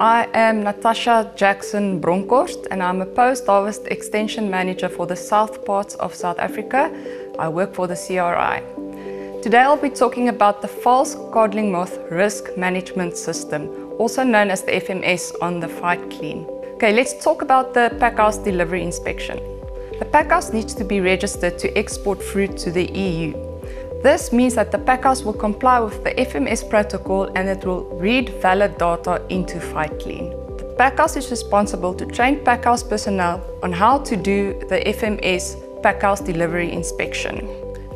I am Natasha Jackson Bronkhorst and I'm a post-harvest extension manager for the south parts of South Africa. I work for the CRI. Today I'll be talking about the false codling moth risk management system, also known as the FMS on the PhytClean. Okay, let's talk about the packhouse delivery inspection. The packhouse needs to be registered to export fruit to the EU. This means that the packhouse will comply with the FMS protocol and it will read valid data into PhytClean. The packhouse is responsible to train packhouse personnel on how to do the FMS packhouse delivery inspection.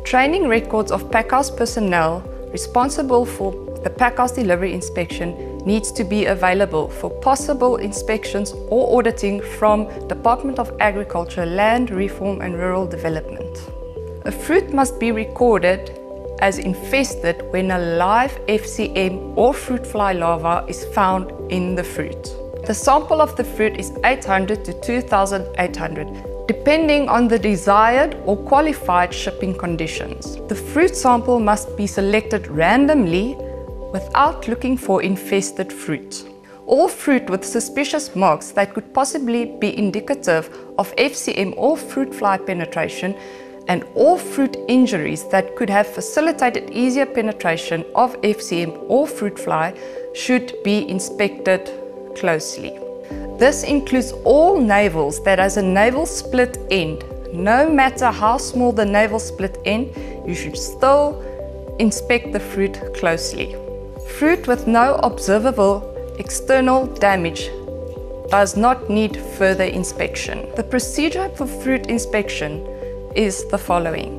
Training records of packhouse personnel responsible for the packhouse delivery inspection needs to be available for possible inspections or auditing from Department of Agriculture, Land Reform and Rural Development. A fruit must be recorded as infested when a live FCM or fruit fly larva is found in the fruit. The sample of the fruit is 800 to 2800 depending on the desired or qualified shipping conditions. The fruit sample must be selected randomly without looking for infested fruit. All fruit with suspicious marks that could possibly be indicative of FCM or fruit fly penetration and all fruit injuries that could have facilitated easier penetration of FCM or fruit fly should be inspected closely. This includes all navels that has a navel split end. No matter how small the navel split end, you should still inspect the fruit closely. Fruit with no observable external damage does not need further inspection. The procedure for fruit inspection is the following.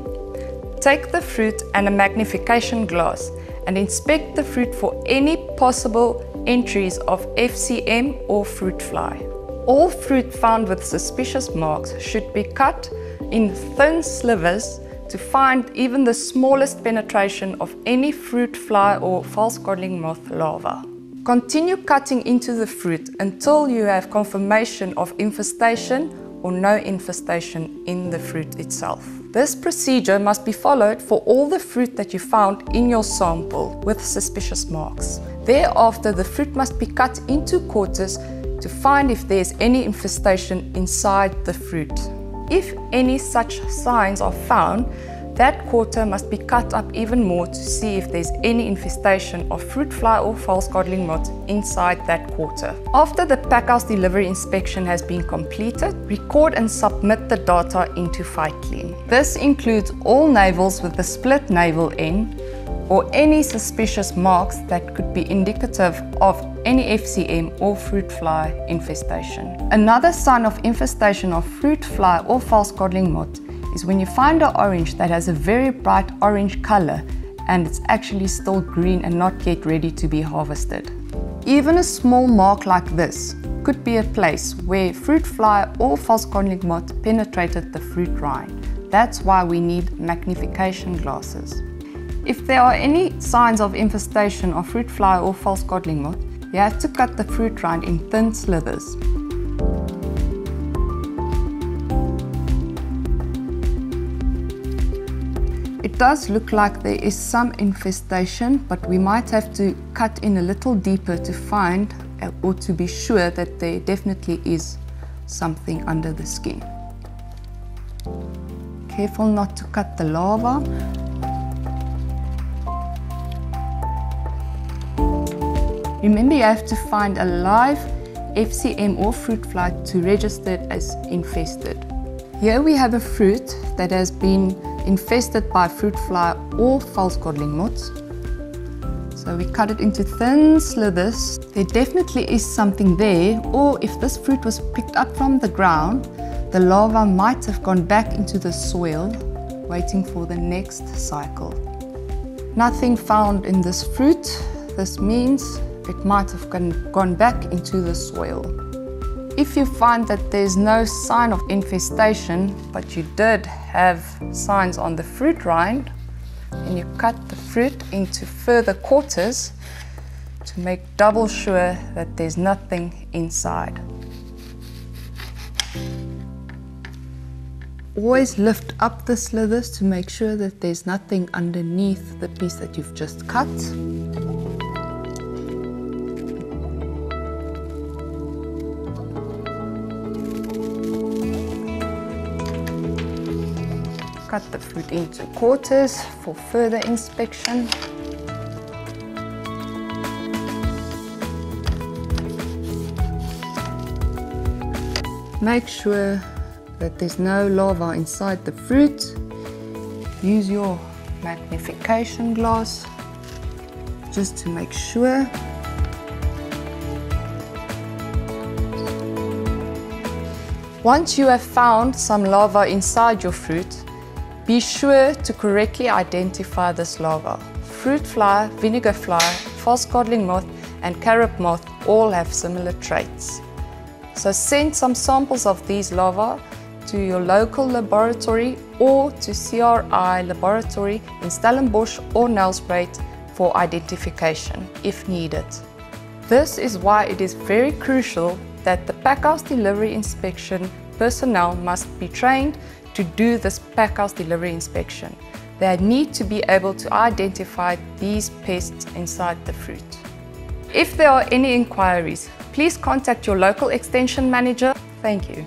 Take the fruit and a magnification glass and inspect the fruit for any possible entries of FCM or fruit fly. All fruit found with suspicious marks should be cut in thin slivers to find even the smallest penetration of any fruit fly or false codling moth larva. Continue cutting into the fruit until you have confirmation of infestation or no infestation in the fruit itself. This procedure must be followed for all the fruit that you found in your sample with suspicious marks. Thereafter, the fruit must be cut into quarters to find if there is any infestation inside the fruit. If any such signs are found, that quarter must be cut up even more to see if there's any infestation of fruit fly or false codling moth inside that quarter. After the packhouse delivery inspection has been completed, record and submit the data into PhytClean. This includes all navels with the split navel end or any suspicious marks that could be indicative of any FCM or fruit fly infestation. Another sign of infestation of fruit fly or false codling moth is when you find an orange that has a very bright orange color and it's actually still green and not yet ready to be harvested. Even a small mark like this could be a place where fruit fly or false codling moth penetrated the fruit rind. That's why we need magnification glasses. If there are any signs of infestation of fruit fly or false codling moth, you have to cut the fruit rind in thin slithers. It does look like there is some infestation, but we might have to cut in a little deeper to find uh, or to be sure that there definitely is something under the skin. Careful not to cut the larva. Remember you have to find a live FCM or fruit fly to register it as infested. Here we have a fruit that has been infested by fruit fly or false codling moths. So we cut it into thin slithers. There definitely is something there, or if this fruit was picked up from the ground, the larva might have gone back into the soil, waiting for the next cycle. Nothing found in this fruit. This means it might have gone back into the soil. If you find that there's no sign of infestation, but you did have signs on the fruit rind, and you cut the fruit into further quarters to make double sure that there's nothing inside. Always lift up the slithers to make sure that there's nothing underneath the piece that you've just cut. Cut the fruit into quarters for further inspection. Make sure that there's no larva inside the fruit. Use your magnification glass just to make sure. Once you have found some larva inside your fruit, be sure to correctly identify this larva. Fruit fly, vinegar fly, false codling moth and carob moth all have similar traits. So send some samples of these larvae to your local laboratory or to CRI laboratory in Stellenbosch or Nelspruit for identification if needed. This is why it is very crucial that the packhouse delivery inspection personnel must be trained to do this packhouse delivery inspection. They need to be able to identify these pests inside the fruit. If there are any inquiries, please contact your local extension manager. Thank you.